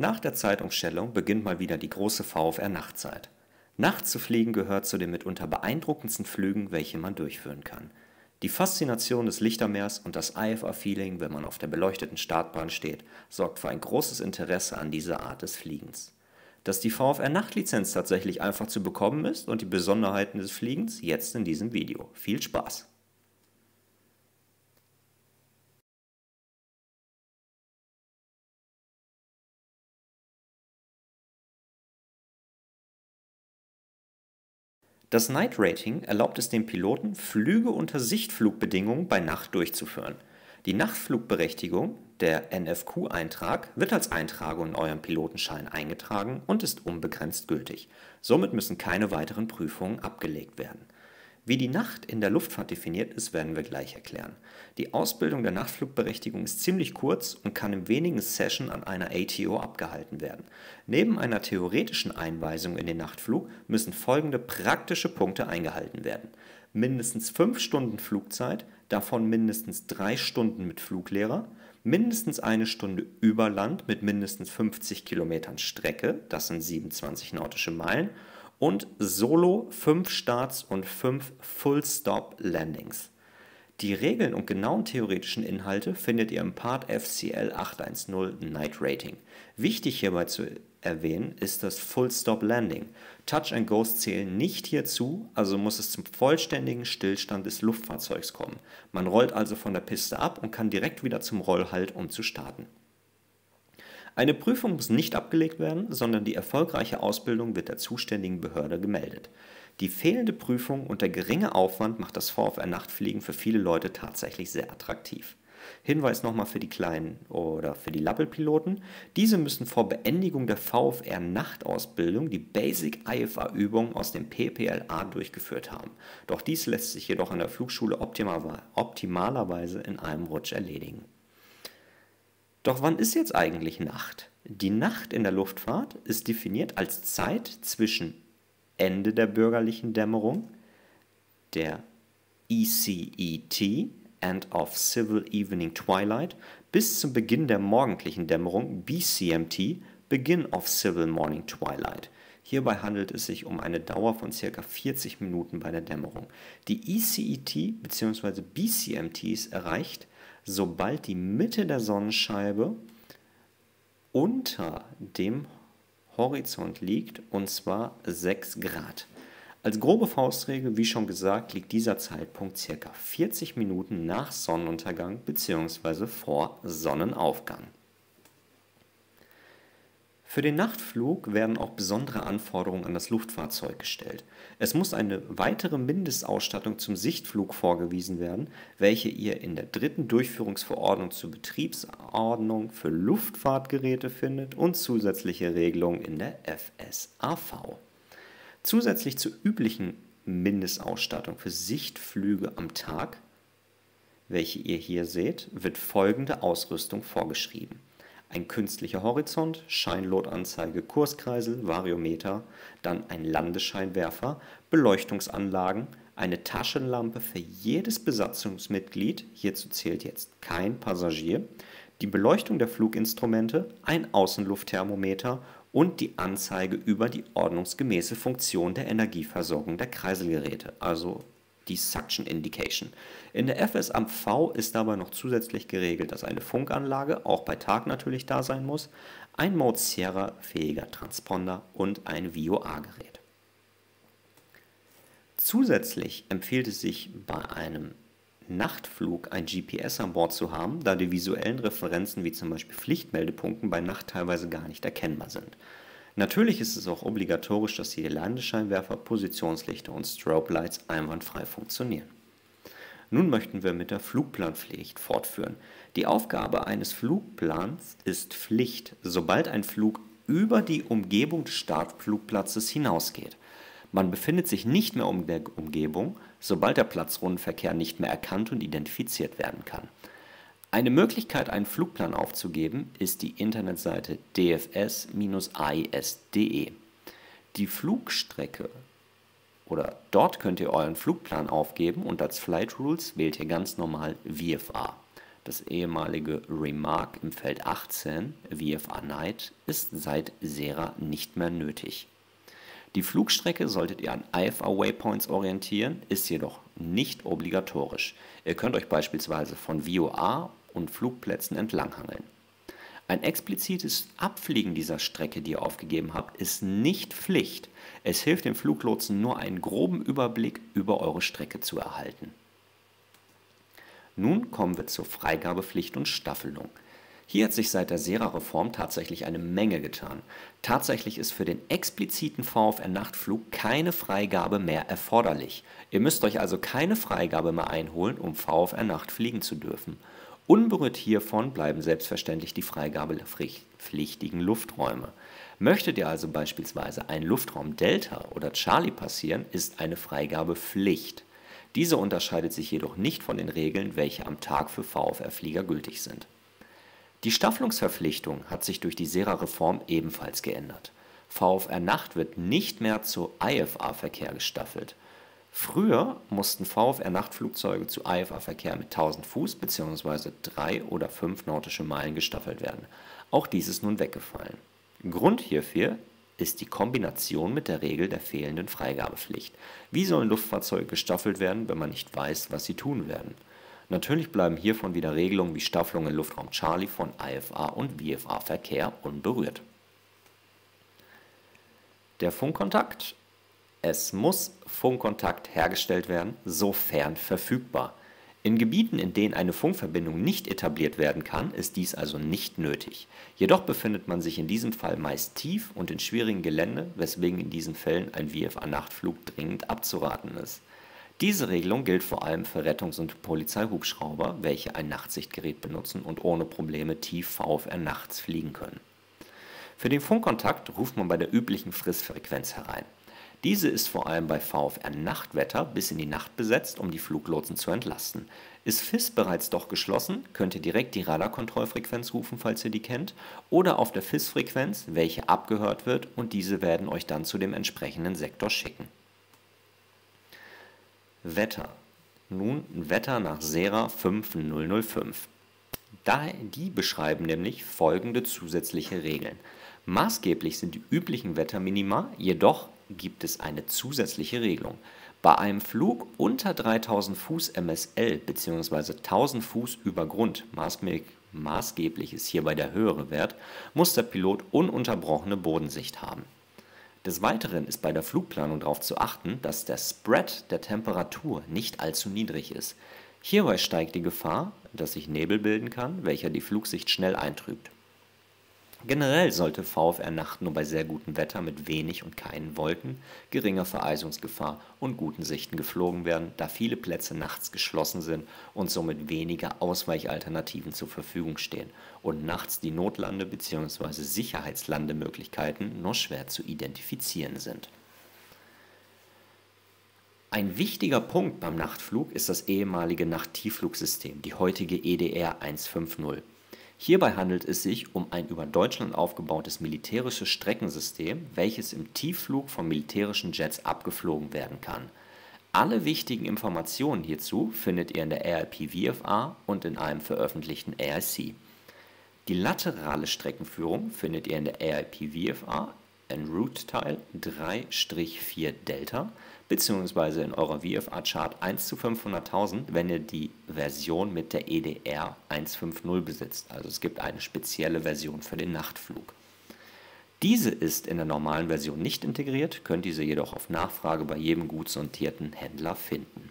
Nach der Zeitumstellung beginnt mal wieder die große VfR-Nachtzeit. Nachts zu fliegen gehört zu den mitunter beeindruckendsten Flügen, welche man durchführen kann. Die Faszination des Lichtermeers und das IFA-Feeling, wenn man auf der beleuchteten Startbahn steht, sorgt für ein großes Interesse an dieser Art des Fliegens. Dass die VfR-Nachtlizenz tatsächlich einfach zu bekommen ist und die Besonderheiten des Fliegens jetzt in diesem Video. Viel Spaß! Das Night Rating erlaubt es dem Piloten, Flüge unter Sichtflugbedingungen bei Nacht durchzuführen. Die Nachtflugberechtigung, der NFQ-Eintrag, wird als Eintragung in eurem Pilotenschein eingetragen und ist unbegrenzt gültig. Somit müssen keine weiteren Prüfungen abgelegt werden wie die Nacht in der Luftfahrt definiert ist, werden wir gleich erklären. Die Ausbildung der Nachtflugberechtigung ist ziemlich kurz und kann in wenigen Sessions an einer ATO abgehalten werden. Neben einer theoretischen Einweisung in den Nachtflug müssen folgende praktische Punkte eingehalten werden. Mindestens 5 Stunden Flugzeit, davon mindestens 3 Stunden mit Fluglehrer, mindestens eine Stunde über Land mit mindestens 50 Kilometern Strecke, das sind 27 nautische Meilen, und Solo 5 Starts und 5 Full-Stop-Landings. Die Regeln und genauen theoretischen Inhalte findet ihr im Part FCL 810 Night Rating. Wichtig hierbei zu erwähnen ist das Full-Stop Landing. Touch and Goes zählen nicht hierzu, also muss es zum vollständigen Stillstand des Luftfahrzeugs kommen. Man rollt also von der Piste ab und kann direkt wieder zum Rollhalt, um zu starten. Eine Prüfung muss nicht abgelegt werden, sondern die erfolgreiche Ausbildung wird der zuständigen Behörde gemeldet. Die fehlende Prüfung und der geringe Aufwand macht das VfR-Nachtfliegen für viele Leute tatsächlich sehr attraktiv. Hinweis nochmal für die kleinen oder für die Lappelpiloten. Diese müssen vor Beendigung der VfR-Nachtausbildung die Basic IFA-Übungen aus dem PPLA durchgeführt haben. Doch dies lässt sich jedoch an der Flugschule optimalerweise in einem Rutsch erledigen. Doch wann ist jetzt eigentlich Nacht? Die Nacht in der Luftfahrt ist definiert als Zeit zwischen Ende der bürgerlichen Dämmerung, der ECET, End of Civil Evening Twilight, bis zum Beginn der morgendlichen Dämmerung, BCMT, Begin of Civil Morning Twilight. Hierbei handelt es sich um eine Dauer von ca. 40 Minuten bei der Dämmerung. Die ECET bzw. BCMT ist erreicht, sobald die Mitte der Sonnenscheibe unter dem Horizont liegt, und zwar 6 Grad. Als grobe Faustregel, wie schon gesagt, liegt dieser Zeitpunkt ca. 40 Minuten nach Sonnenuntergang bzw. vor Sonnenaufgang. Für den Nachtflug werden auch besondere Anforderungen an das Luftfahrzeug gestellt. Es muss eine weitere Mindestausstattung zum Sichtflug vorgewiesen werden, welche ihr in der dritten Durchführungsverordnung zur Betriebsordnung für Luftfahrtgeräte findet und zusätzliche Regelungen in der FSAV. Zusätzlich zur üblichen Mindestausstattung für Sichtflüge am Tag, welche ihr hier seht, wird folgende Ausrüstung vorgeschrieben ein künstlicher Horizont, Scheinlotanzeige, Kurskreisel, Variometer, dann ein Landescheinwerfer, Beleuchtungsanlagen, eine Taschenlampe für jedes Besatzungsmitglied, hierzu zählt jetzt kein Passagier, die Beleuchtung der Fluginstrumente, ein Außenluftthermometer und die Anzeige über die ordnungsgemäße Funktion der Energieversorgung der Kreiselgeräte, also die Suction Indication. In der FSAV ist dabei noch zusätzlich geregelt, dass eine Funkanlage auch bei Tag natürlich da sein muss, ein Mode Sierra fähiger Transponder und ein VOA-Gerät. Zusätzlich empfiehlt es sich bei einem Nachtflug ein GPS an Bord zu haben, da die visuellen Referenzen wie zum Beispiel Pflichtmeldepunkten bei Nacht teilweise gar nicht erkennbar sind. Natürlich ist es auch obligatorisch, dass die Landescheinwerfer, Positionslichter und Strobe Lights einwandfrei funktionieren. Nun möchten wir mit der Flugplanpflicht fortführen. Die Aufgabe eines Flugplans ist Pflicht, sobald ein Flug über die Umgebung des Startflugplatzes hinausgeht. Man befindet sich nicht mehr um der Umgebung, sobald der Platzrundenverkehr nicht mehr erkannt und identifiziert werden kann. Eine Möglichkeit, einen Flugplan aufzugeben, ist die Internetseite dfs-ais.de. Die Flugstrecke oder dort könnt ihr euren Flugplan aufgeben und als Flight Rules wählt ihr ganz normal VFA. das ehemalige Remark im Feld 18, VFA Night, ist seit Sera nicht mehr nötig. Die Flugstrecke solltet ihr an IFA-Waypoints orientieren, ist jedoch nicht obligatorisch. Ihr könnt euch beispielsweise von VOA und Flugplätzen entlanghangeln. Ein explizites Abfliegen dieser Strecke, die ihr aufgegeben habt, ist nicht Pflicht. Es hilft dem Fluglotsen nur einen groben Überblick über eure Strecke zu erhalten. Nun kommen wir zur Freigabepflicht und Staffelung. Hier hat sich seit der Sera-Reform tatsächlich eine Menge getan. Tatsächlich ist für den expliziten VfR-Nachtflug keine Freigabe mehr erforderlich. Ihr müsst euch also keine Freigabe mehr einholen, um VfR-Nacht fliegen zu dürfen. Unberührt hiervon bleiben selbstverständlich die freigabepflichtigen Lufträume. Möchtet ihr also beispielsweise einen Luftraum Delta oder Charlie passieren, ist eine Freigabe Pflicht. Diese unterscheidet sich jedoch nicht von den Regeln, welche am Tag für VfR-Flieger gültig sind. Die Staffelungsverpflichtung hat sich durch die Sera-Reform ebenfalls geändert. VfR Nacht wird nicht mehr zu IFA-Verkehr gestaffelt. Früher mussten VfR-Nachtflugzeuge zu IFA-Verkehr mit 1000 Fuß bzw. 3 oder 5 nautische Meilen gestaffelt werden. Auch dies ist nun weggefallen. Grund hierfür ist die Kombination mit der Regel der fehlenden Freigabepflicht. Wie sollen Luftfahrzeuge gestaffelt werden, wenn man nicht weiß, was sie tun werden? Natürlich bleiben hiervon wieder Regelungen wie Staffelung im Luftraum Charlie von IFA und VFA-Verkehr unberührt. Der Funkkontakt. Es muss Funkkontakt hergestellt werden, sofern verfügbar. In Gebieten, in denen eine Funkverbindung nicht etabliert werden kann, ist dies also nicht nötig. Jedoch befindet man sich in diesem Fall meist tief und in schwierigen Gelände, weswegen in diesen Fällen ein VFA-Nachtflug dringend abzuraten ist. Diese Regelung gilt vor allem für Rettungs und Polizeihubschrauber, welche ein Nachtsichtgerät benutzen und ohne Probleme tief VfR nachts fliegen können. Für den Funkkontakt ruft man bei der üblichen Fristfrequenz herein. Diese ist vor allem bei VfR-Nachtwetter bis in die Nacht besetzt, um die Fluglotsen zu entlasten. Ist FIS bereits doch geschlossen, könnt ihr direkt die Radarkontrollfrequenz rufen, falls ihr die kennt, oder auf der FIS-Frequenz, welche abgehört wird und diese werden euch dann zu dem entsprechenden Sektor schicken. Wetter. Nun Wetter nach Sera 5005. Die beschreiben nämlich folgende zusätzliche Regeln. Maßgeblich sind die üblichen Wetterminima, jedoch gibt es eine zusätzliche Regelung. Bei einem Flug unter 3000 Fuß MSL bzw. 1000 Fuß über Grund, maßgeblich ist hierbei der höhere Wert, muss der Pilot ununterbrochene Bodensicht haben. Des Weiteren ist bei der Flugplanung darauf zu achten, dass der Spread der Temperatur nicht allzu niedrig ist. Hierbei steigt die Gefahr, dass sich Nebel bilden kann, welcher die Flugsicht schnell eintrübt Generell sollte VfR Nacht nur bei sehr gutem Wetter mit wenig und keinen Wolken, geringer Vereisungsgefahr und guten Sichten geflogen werden, da viele Plätze nachts geschlossen sind und somit weniger Ausweichalternativen zur Verfügung stehen und nachts die Notlande- bzw. Sicherheitslandemöglichkeiten nur schwer zu identifizieren sind. Ein wichtiger Punkt beim Nachtflug ist das ehemalige Nachttiefflugsystem, die heutige EDR 150. Hierbei handelt es sich um ein über Deutschland aufgebautes militärisches Streckensystem, welches im Tiefflug von militärischen Jets abgeflogen werden kann. Alle wichtigen Informationen hierzu findet ihr in der RIP-VFA und in einem veröffentlichten AIC. Die laterale Streckenführung findet ihr in der RIP-VFA en Route-Teil 3-4 Delta beziehungsweise in eurer VFA-Chart 1 zu 500.000, wenn ihr die Version mit der EDR 150 besitzt. Also es gibt eine spezielle Version für den Nachtflug. Diese ist in der normalen Version nicht integriert, könnt diese jedoch auf Nachfrage bei jedem gut sortierten Händler finden.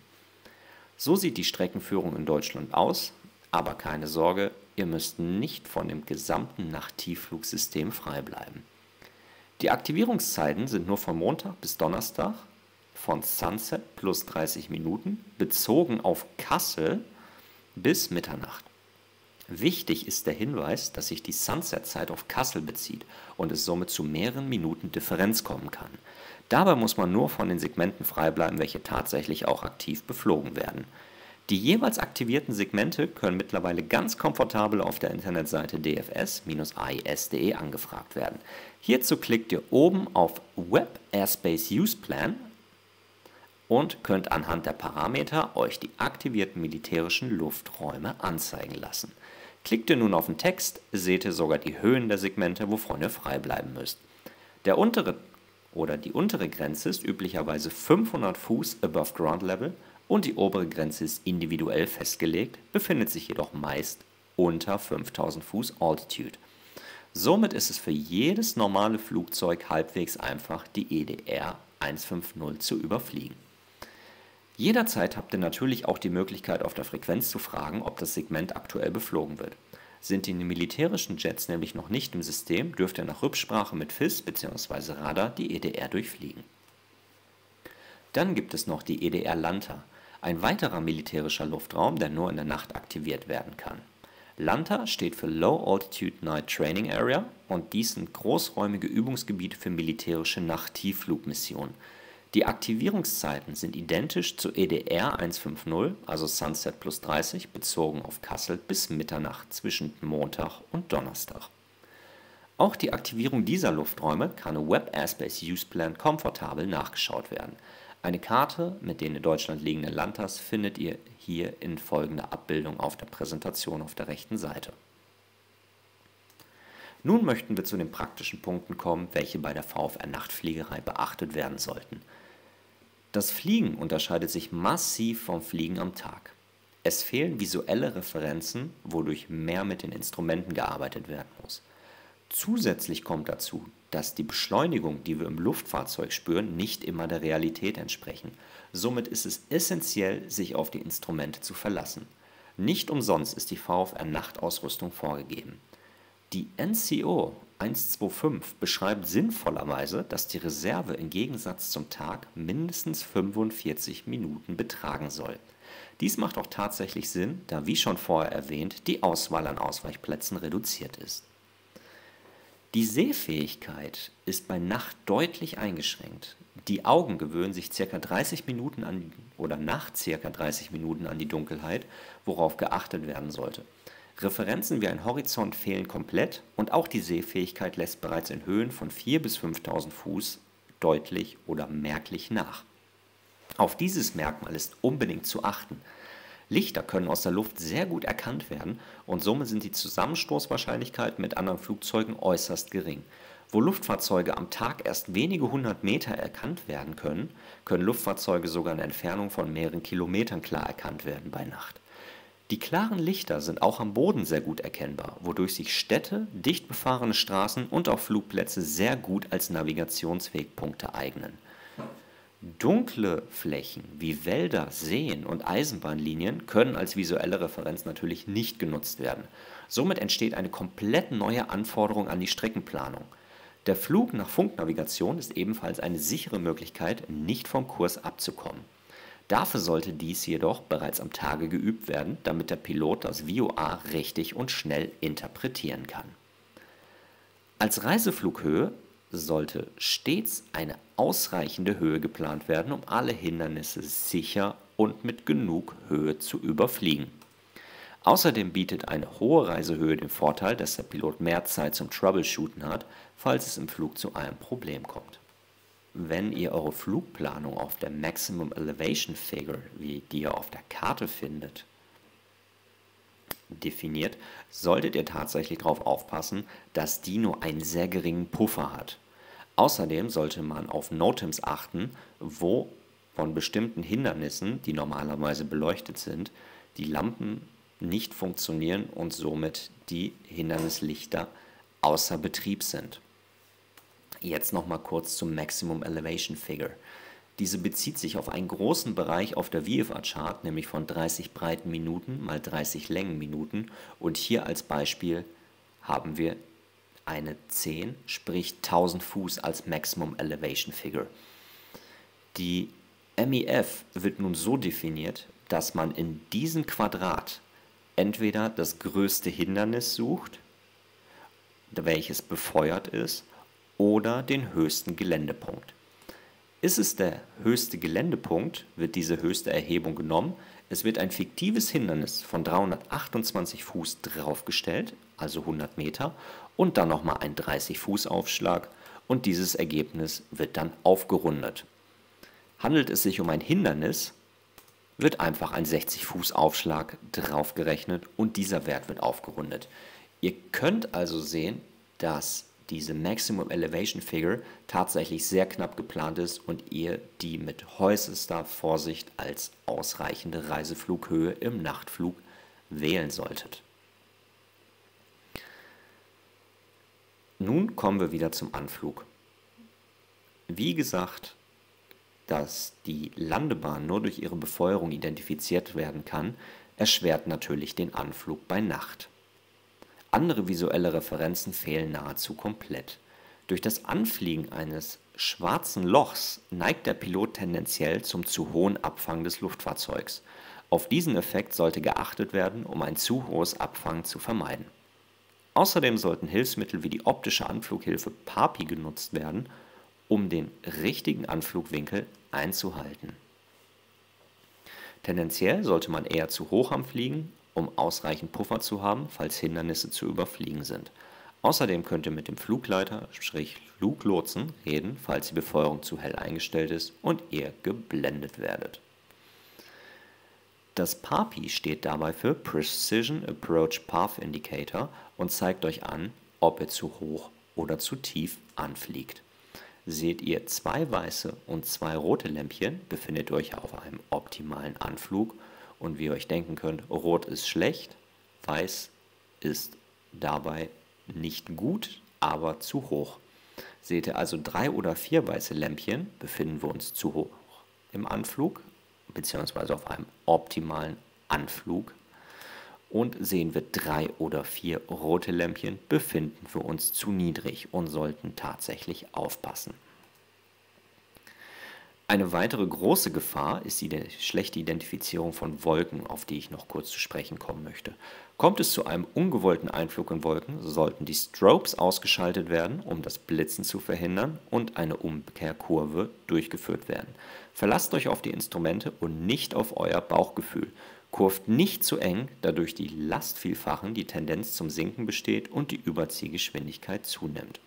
So sieht die Streckenführung in Deutschland aus, aber keine Sorge, ihr müsst nicht von dem gesamten Nachttiefflugsystem frei bleiben. Die Aktivierungszeiten sind nur von Montag bis Donnerstag von Sunset plus 30 Minuten bezogen auf Kassel bis Mitternacht. Wichtig ist der Hinweis, dass sich die Sunset-Zeit auf Kassel bezieht und es somit zu mehreren Minuten Differenz kommen kann. Dabei muss man nur von den Segmenten frei bleiben, welche tatsächlich auch aktiv beflogen werden. Die jeweils aktivierten Segmente können mittlerweile ganz komfortabel auf der Internetseite dfs-ais.de angefragt werden. Hierzu klickt ihr oben auf Web Airspace Use Plan und könnt anhand der Parameter euch die aktivierten militärischen Lufträume anzeigen lassen. Klickt ihr nun auf den Text, seht ihr sogar die Höhen der Segmente, wovon ihr frei bleiben müsst. Der untere oder die untere Grenze ist üblicherweise 500 Fuß above Ground Level und die obere Grenze ist individuell festgelegt, befindet sich jedoch meist unter 5000 Fuß Altitude. Somit ist es für jedes normale Flugzeug halbwegs einfach, die EDR 150 zu überfliegen. Jederzeit habt ihr natürlich auch die Möglichkeit, auf der Frequenz zu fragen, ob das Segment aktuell beflogen wird. Sind die militärischen Jets nämlich noch nicht im System, dürft ihr nach Rücksprache mit FIS bzw. Radar die EDR durchfliegen. Dann gibt es noch die EDR Lanta, ein weiterer militärischer Luftraum, der nur in der Nacht aktiviert werden kann. LANTA steht für Low Altitude Night Training Area und dies sind großräumige Übungsgebiete für militärische Nachttiefflugmissionen. Die Aktivierungszeiten sind identisch zu EDR 150, also Sunset plus 30, bezogen auf Kassel bis Mitternacht zwischen Montag und Donnerstag. Auch die Aktivierung dieser Lufträume kann im Web Airspace Use Plan komfortabel nachgeschaut werden. Eine Karte mit den in Deutschland liegenden Landtas findet ihr hier in folgender Abbildung auf der Präsentation auf der rechten Seite. Nun möchten wir zu den praktischen Punkten kommen, welche bei der VfR-Nachtfliegerei beachtet werden sollten. Das Fliegen unterscheidet sich massiv vom Fliegen am Tag. Es fehlen visuelle Referenzen, wodurch mehr mit den Instrumenten gearbeitet werden muss. Zusätzlich kommt dazu, dass die Beschleunigung, die wir im Luftfahrzeug spüren, nicht immer der Realität entsprechen. Somit ist es essentiell, sich auf die Instrumente zu verlassen. Nicht umsonst ist die VFR-Nachtausrüstung vorgegeben. Die NCO 125 beschreibt sinnvollerweise, dass die Reserve im Gegensatz zum Tag mindestens 45 Minuten betragen soll. Dies macht auch tatsächlich Sinn, da wie schon vorher erwähnt die Auswahl an Ausweichplätzen reduziert ist. Die Sehfähigkeit ist bei Nacht deutlich eingeschränkt. Die Augen gewöhnen sich ca. 30 Minuten an oder nach ca. 30 Minuten an die Dunkelheit, worauf geachtet werden sollte. Referenzen wie ein Horizont fehlen komplett und auch die Sehfähigkeit lässt bereits in Höhen von 4.000 bis 5.000 Fuß deutlich oder merklich nach. Auf dieses Merkmal ist unbedingt zu achten. Lichter können aus der Luft sehr gut erkannt werden und somit sind die Zusammenstoßwahrscheinlichkeiten mit anderen Flugzeugen äußerst gering. Wo Luftfahrzeuge am Tag erst wenige hundert Meter erkannt werden können, können Luftfahrzeuge sogar in Entfernung von mehreren Kilometern klar erkannt werden bei Nacht. Die klaren Lichter sind auch am Boden sehr gut erkennbar, wodurch sich Städte, dicht befahrene Straßen und auch Flugplätze sehr gut als Navigationswegpunkte eignen. Dunkle Flächen wie Wälder, Seen und Eisenbahnlinien können als visuelle Referenz natürlich nicht genutzt werden. Somit entsteht eine komplett neue Anforderung an die Streckenplanung. Der Flug nach Funknavigation ist ebenfalls eine sichere Möglichkeit, nicht vom Kurs abzukommen. Dafür sollte dies jedoch bereits am Tage geübt werden, damit der Pilot das VOA richtig und schnell interpretieren kann. Als Reiseflughöhe sollte stets eine ausreichende Höhe geplant werden, um alle Hindernisse sicher und mit genug Höhe zu überfliegen. Außerdem bietet eine hohe Reisehöhe den Vorteil, dass der Pilot mehr Zeit zum Troubleshooten hat, falls es im Flug zu einem Problem kommt wenn ihr eure Flugplanung auf der Maximum Elevation Figure, wie die ihr auf der Karte findet, definiert, solltet ihr tatsächlich darauf aufpassen, dass die nur einen sehr geringen Puffer hat. Außerdem sollte man auf Notems achten, wo von bestimmten Hindernissen, die normalerweise beleuchtet sind, die Lampen nicht funktionieren und somit die Hindernislichter außer Betrieb sind. Jetzt nochmal kurz zum Maximum Elevation Figure. Diese bezieht sich auf einen großen Bereich auf der VFA-Chart, nämlich von 30 breiten Minuten mal 30 Längenminuten. Und hier als Beispiel haben wir eine 10, sprich 1000 Fuß als Maximum Elevation Figure. Die MEF wird nun so definiert, dass man in diesem Quadrat entweder das größte Hindernis sucht, welches befeuert ist, oder den höchsten Geländepunkt. Ist es der höchste Geländepunkt, wird diese höchste Erhebung genommen. Es wird ein fiktives Hindernis von 328 Fuß draufgestellt, also 100 Meter, und dann nochmal ein 30 Fuß Aufschlag und dieses Ergebnis wird dann aufgerundet. Handelt es sich um ein Hindernis, wird einfach ein 60 Fuß Aufschlag draufgerechnet und dieser Wert wird aufgerundet. Ihr könnt also sehen, dass diese Maximum Elevation Figure tatsächlich sehr knapp geplant ist und ihr die mit häusester Vorsicht als ausreichende Reiseflughöhe im Nachtflug wählen solltet. Nun kommen wir wieder zum Anflug. Wie gesagt, dass die Landebahn nur durch ihre Befeuerung identifiziert werden kann, erschwert natürlich den Anflug bei Nacht. Andere visuelle Referenzen fehlen nahezu komplett. Durch das Anfliegen eines schwarzen Lochs neigt der Pilot tendenziell zum zu hohen Abfang des Luftfahrzeugs. Auf diesen Effekt sollte geachtet werden, um ein zu hohes Abfangen zu vermeiden. Außerdem sollten Hilfsmittel wie die optische Anflughilfe PAPI genutzt werden, um den richtigen Anflugwinkel einzuhalten. Tendenziell sollte man eher zu hoch am Fliegen, um ausreichend Puffer zu haben, falls Hindernisse zu überfliegen sind. Außerdem könnt ihr mit dem Flugleiter, sprich Fluglotsen, reden, falls die Befeuerung zu hell eingestellt ist und ihr geblendet werdet. Das PAPI steht dabei für Precision Approach Path Indicator und zeigt euch an, ob ihr zu hoch oder zu tief anfliegt. Seht ihr zwei weiße und zwei rote Lämpchen, befindet ihr euch auf einem optimalen Anflug und wie ihr euch denken könnt, rot ist schlecht, weiß ist dabei nicht gut, aber zu hoch. Seht ihr also drei oder vier weiße Lämpchen, befinden wir uns zu hoch im Anflug, beziehungsweise auf einem optimalen Anflug. Und sehen wir drei oder vier rote Lämpchen, befinden wir uns zu niedrig und sollten tatsächlich aufpassen. Eine weitere große Gefahr ist die schlechte Identifizierung von Wolken, auf die ich noch kurz zu sprechen kommen möchte. Kommt es zu einem ungewollten Einflug in Wolken, sollten die Strobes ausgeschaltet werden, um das Blitzen zu verhindern und eine Umkehrkurve durchgeführt werden. Verlasst euch auf die Instrumente und nicht auf euer Bauchgefühl. Kurft nicht zu eng, da durch die Lastvielfachen die Tendenz zum Sinken besteht und die Überziehgeschwindigkeit zunimmt.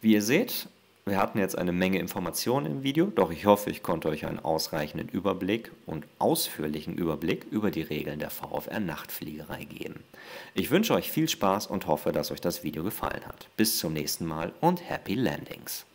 Wie ihr seht, wir hatten jetzt eine Menge Informationen im Video, doch ich hoffe, ich konnte euch einen ausreichenden Überblick und ausführlichen Überblick über die Regeln der VfR Nachtfliegerei geben. Ich wünsche euch viel Spaß und hoffe, dass euch das Video gefallen hat. Bis zum nächsten Mal und Happy Landings!